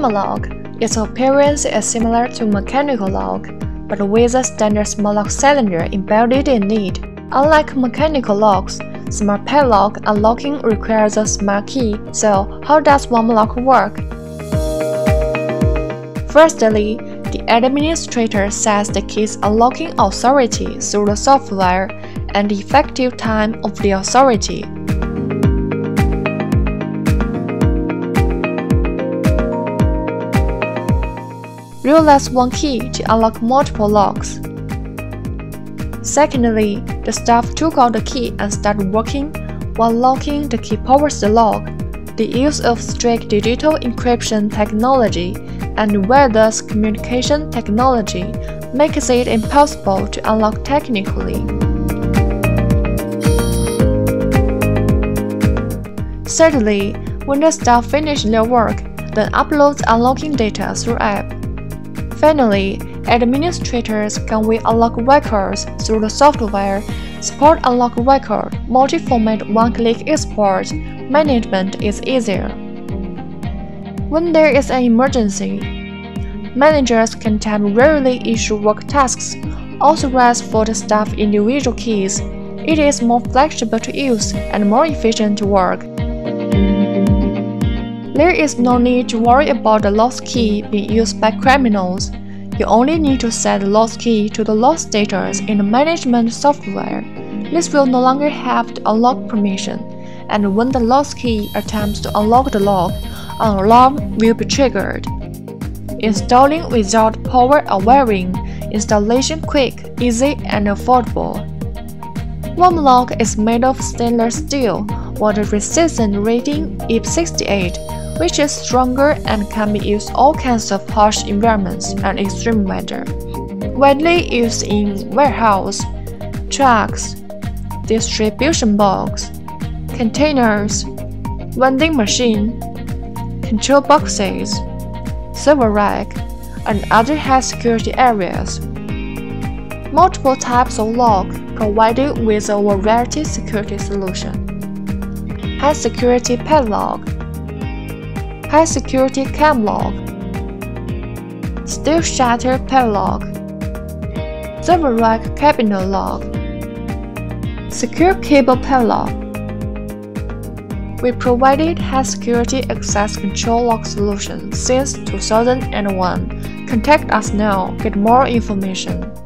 Lock. Its appearance is similar to mechanical lock, but with a standard lock cylinder embedded in it. Unlike mechanical locks, smart padlock unlocking requires a smart key. So, how does Vanma lock work? Firstly, the administrator sets the key's unlocking authority through the software and the effective time of the authority. Realize one key to unlock multiple locks. Secondly, the staff took out the key and started working. While locking, the key powers the lock. The use of strict digital encryption technology and wireless communication technology makes it impossible to unlock technically. Thirdly, when the staff finish their work, then uploads unlocking data through app. Finally, administrators can unlock records through the software, support unlock record, multi-format one-click export, management is easier. When there is an emergency, managers can temporarily issue work tasks, authorized for the staff individual keys. It is more flexible to use and more efficient to work. There is no need to worry about the lost key being used by criminals. You only need to set the lost key to the lost status in the management software. This will no longer have the unlock permission, and when the lost key attempts to unlock the lock, an alarm will be triggered. Installing without power or wiring, installation quick, easy, and affordable. Vanma lock is made of stainless steel, water resistant rating IP68, which is stronger and can be used all kinds of harsh environments and extreme weather. Widely used in warehouse, trucks, distribution box, containers, vending machine, control boxes, server rack, and other high security areas. Multiple types of lock provided with a variety security solution. High security padlock, high security cam lock, steel shutter padlock, server rack cabinet lock, secure cable padlock. We provided high security access control lock solution since 2001. Contact us now, get more information.